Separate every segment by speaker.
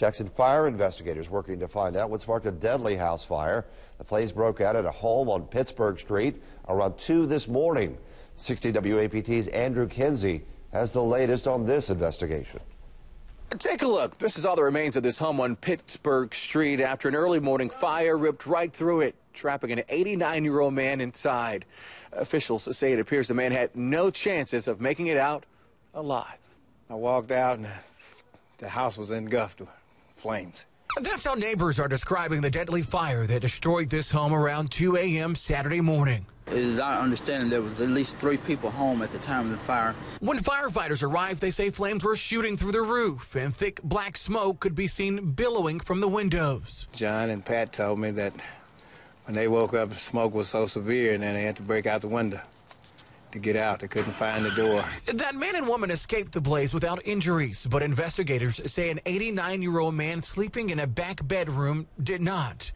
Speaker 1: Jackson fire investigators working to find out what sparked a deadly house fire. The flames broke out at a home on Pittsburgh Street around 2 this morning. 16 WAPT's Andrew Kinsey has the latest on this investigation.
Speaker 2: Take a look. This is all that remains of this home on Pittsburgh Street after an early morning fire ripped right through it, trapping an 89 year old man inside. Officials say it appears the man had no chances of making it out alive.
Speaker 3: I walked out and the house was engulfed with flames.
Speaker 4: That's how neighbors are describing the deadly fire that destroyed this home around 2 a.m. Saturday morning.
Speaker 5: It is our understanding there was at least three people home at the time of the fire.
Speaker 4: When firefighters arrived, they say flames were shooting through the roof and thick black smoke could be seen billowing from the windows.
Speaker 3: John and Pat told me that when they woke up, the smoke was so severe and then they had to break out the window to get out. They couldn't find the door.
Speaker 4: That man and woman escaped the blaze without injuries, but investigators say an 89 year old man sleeping in a back bedroom did not.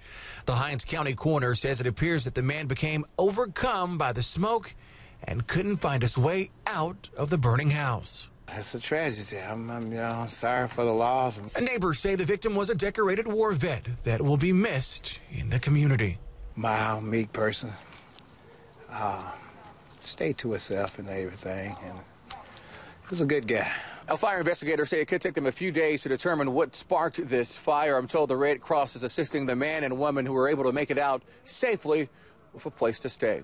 Speaker 4: The Hinds County coroner says it appears that the man became overcome by the smoke and couldn't find his way out of the burning house.
Speaker 3: That's a tragedy. I'm, I'm you know, sorry for the loss.
Speaker 4: Neighbors say the victim was a decorated war vet that will be missed in the community.
Speaker 3: Mild, meek person. Uh, stayed to herself and everything. And he was a good guy.
Speaker 2: Now, fire investigators say it could take them a few days to determine what sparked this fire. I'm told the Red Cross is assisting the man and woman who were able to make it out safely with a place to stay.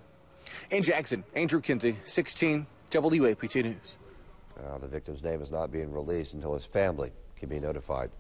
Speaker 2: In Jackson, Andrew Kinsey, 16 WAPT News.
Speaker 1: Uh, the victim's name is not being released until his family can be notified.